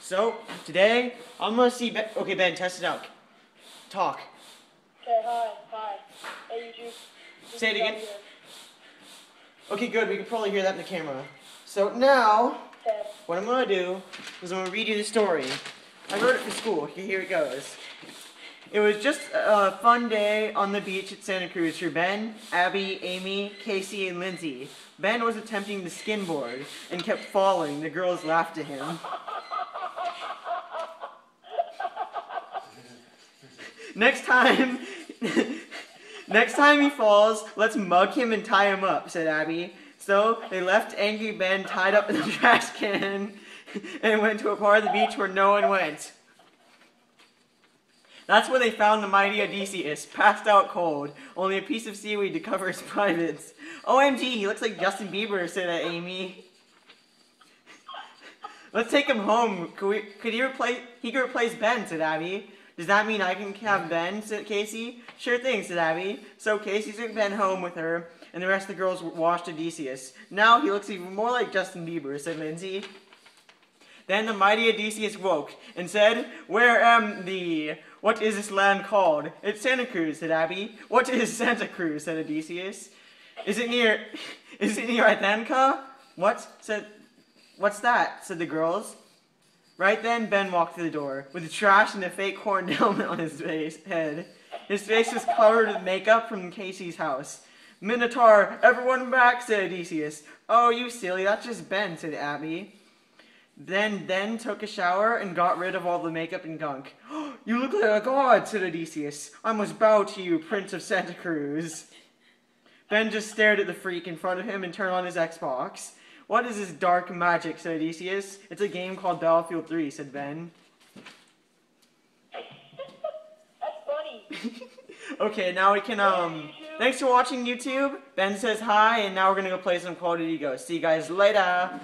So, today, I'm gonna see Ben. Okay, Ben, test it out. Talk. Okay, hi, hi. Hey, YouTube. This Say it again. Okay, good. We can probably hear that in the camera. So now, Okay. what I'm gonna do is I'm gonna read you the story. I wrote it for school. Okay, here it goes. It was just a fun day on the beach at Santa Cruz for Ben, Abby, Amy, Casey, and Lindsay. Ben was attempting to skimboard and kept falling. The girls laughed at him. Next time, next time he falls, let's mug him and tie him up, said Abby. So they left Angry Ben tied up in the trash can and went to a part of the beach where no one went. That's where they found the mighty Odysseus, passed out cold, only a piece of seaweed to cover his privates. OMG, he looks like Justin Bieber, said Amy. Let's take him home. Could, we, could he replace? He could replace Ben," said Abby. Does that mean I can have Ben?" said Casey. Sure thing," said Abby. So Casey took Ben home with her, and the rest of the girls washed Odysseus. Now he looks even more like Justin Bieber," said Lindsay. Then the mighty Odysseus woke and said, Where am thee? What is this land called? It's Santa Cruz, said Abby. What is Santa Cruz? said Odysseus. Is it near is it near Ithaca? What? said What's that? said the girls. Right then Ben walked through the door, with the trash and a fake horned helmet on his face, head. His face was covered with makeup from Casey's house. Minotaur, everyone back, said Odysseus. Oh, you silly, that's just Ben, said Abby. Then then took a shower and got rid of all the makeup and gunk. you look like a god, said Odysseus. I must bow to you, Prince of Santa Cruz. Ben just stared at the freak in front of him and turned on his Xbox. What is this dark magic, said Odysseus. It's a game called Battlefield 3, said Ben. That's funny. Okay, now we can, um, thanks for watching YouTube. Ben says hi, and now we're gonna go play some Call of Duty Ghosts. See you guys later.